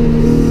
Mm-hmm.